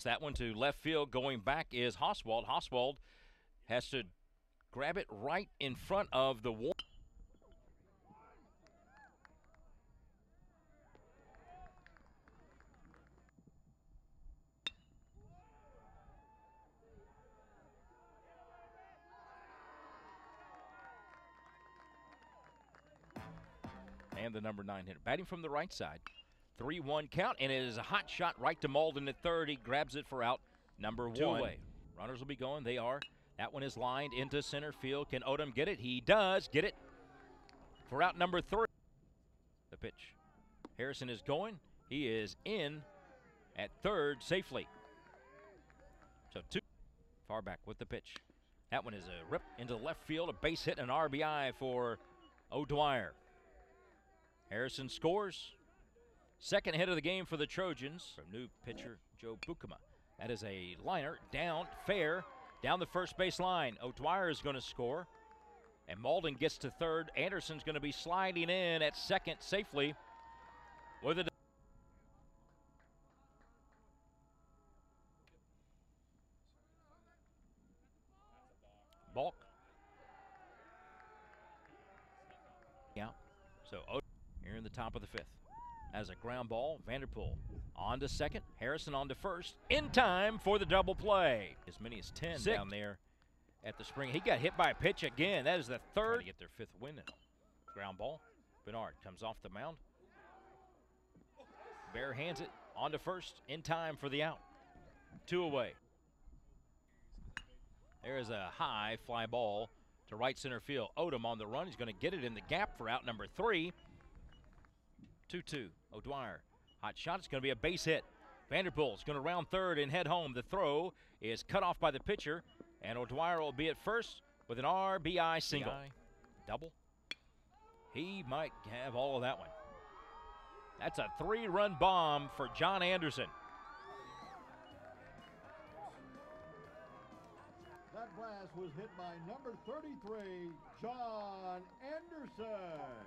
That one to left field. Going back is Hoswald. Hoswald has to grab it right in front of the wall. And the number nine hitter. Batting from the right side. 3 1 count, and it is a hot shot right to Malden at third. He grabs it for out number Two one. away. Runners will be going. They are. That one is lined into center field. Can Odom get it? He does get it for out number three. The pitch. Harrison is going. He is in at third safely. So two. Far back with the pitch. That one is a rip into the left field, a base hit, and an RBI for O'Dwyer. Harrison scores. Second hit of the game for the Trojans from new pitcher Joe Bukema. That is a liner down, fair, down the first base line. O'Dwyer is going to score. And Malden gets to third. Anderson's going to be sliding in at second safely with a balk. Yeah. So here in the top of the fifth. As a ground ball, Vanderpool on to second, Harrison on to first, in time for the double play. As many as 10 Sick. down there at the spring. He got hit by a pitch again. That is the third. To get their fifth win. now. Ground ball. Bernard comes off the mound. Bear hands it on to first, in time for the out. Two away. There is a high fly ball to right center field. Odom on the run. He's going to get it in the gap for out number three. 2 2. O'Dwyer. Hot shot. It's going to be a base hit. Vanderpool's going to round third and head home. The throw is cut off by the pitcher, and O'Dwyer will be at first with an RBI single. Double. He might have all of that one. That's a three run bomb for John Anderson. That blast was hit by number 33, John Anderson.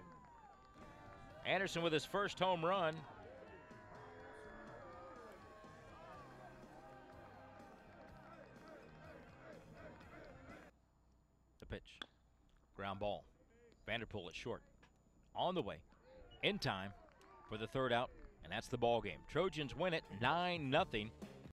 Anderson with his first home run. The pitch. Ground ball. Vanderpool at short. On the way. In time for the third out. And that's the ball game. Trojans win it 9 0.